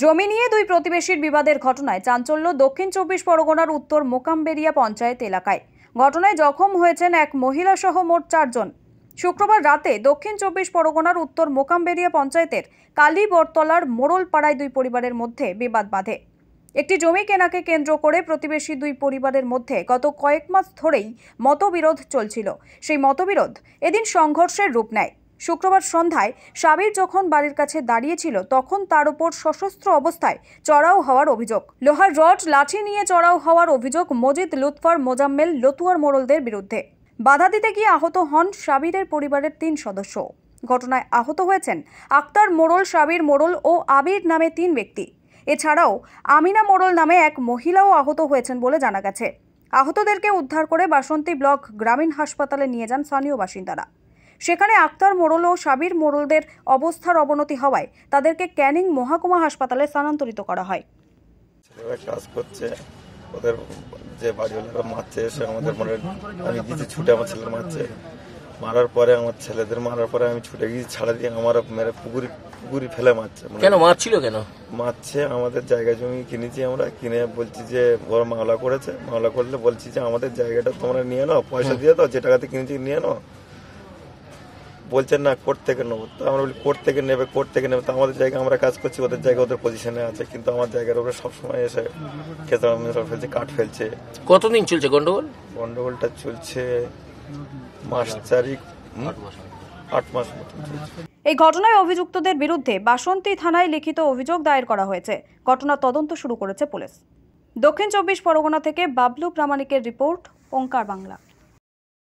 জমি নিয়ে দুই প্রতিবেশীর বিবাদের ঘটনায় চাঞ্চল্য দক্ষিণ চব্বিশ পরগনার উত্তর মোকামবেরিয়া পঞ্চায়েত এলাকায়। ঘটনায় জখম হয়েছেন এক মহিলা সহ মোট চারজন। শুক্রবার রাতে দক্ষিণ চব্বিশ পরগনার উত্তর মোকামবেরিয়া পঞ্চায়েতের কালী বটতলার মোড়লপাড়ায় দুই পরিবারের মধ্যে বিবাদ বাঁধে। একটি জমি কেনাকে কেন্দ্র করে প্রতিবেশী দুই পরিবারের মধ্যে গত কয়েক মাস ধরেই মতবিরোধ চলছিল। সেই মতবিরোধ এদিন সংঘর্ষের রূপ নেয়। শুক্রবার সন্ধ্যায় সাবির যখন বাড়ির কাছে দাঁড়িয়েছিল, তখন তার উপর সশস্ত্র অবস্থায় চড়াও হওয়ার অভিযোগ। লোহার রড, লাঠি নিয়ে চড়াও হওয়ার অভিযোগ মজিদ লুৎফর মোজাম্মেল লতুয়ার মোড়লদের বিরুদ্ধে। বাধা দিতে গিয়ে আহত হন সাবিরের পরিবারের তিন সদস্য। ঘটনায় আহত হয়েছেন আক্তার মোড়ল সাবির মোড়ল ও আবির নামে তিন ব্যক্তি। এছাড়াও আমিনা মোড়ল নামে এক মহিলাও আহত হয়েছেন বলে জানা গেছে। আহতদেরকে উদ্ধার করে বাসন্তী ব্লক গ্রামীণ হাসপাতালে নিয়ে যান স্থানীয় বাসিন্দারা। সেখানে আক্তার মোড়ল ও সাবির মোড়লদের অবস্থার অবনতি হওয়ায় তাদেরকে ক্যানিং মহাকুমা হাসপাতালে স্থানান্তরিত করা হয়। ছেলেরা কাজ করছে ওদের যে বাড়িওয়ালারা মারছে এসে আমাদের মনে আমি কিছু ছুটে আমার ছেলের মারছে। মারার পরে আমার ছেলেদের মারার পরে আমি ছুটে গিয়ে ছাড়া দিয়ে আমার মেরে পুকুরি পুকুরি ফেলে মারছে। মানে কেন মারছিল কেন? মারছে আমাদের জায়গা জমি কিনেছি আমরা কিনে বলছি যে ওরা মামলা করেছে মামলা করলে বলছি যে আমাদের জায়গাটা তোমরা নিয়ে নাও পয়সা দিয়ে দাও যে টাকাতে কিনেছি নিয়ে নাও। বলছেন না কোর্ট থেকে নেব। তো আমরা বলি কোর্ট থেকে নেবে কোর্ট থেকে নেবে। তো আমাদের জায়গায় আমরা কাজ করছি ওদের জায়গায় ওদের পজিশনে আছে কিন্তু আমার জায়গার উপরে সবসময় এসে খেতে ফেলছে কাঠ ফেলছে। কতদিন চলছে গন্ডগোল? গন্ডগোলটা চলছে মাস চারিক আট মাস চলছে। এই ঘটনায় অভিযুক্তদের বিরুদ্ধে বাসন্তী থানায় লিখিত অভিযোগ দায়ের করা হয়েছে। ঘটনার তদন্ত শুরু করেছে পুলিশ। দক্ষিণ চব্বিশ পরগনা থেকে বাবলু প্রামাণিকের রিপোর্ট ওঙ্কার বাংলা।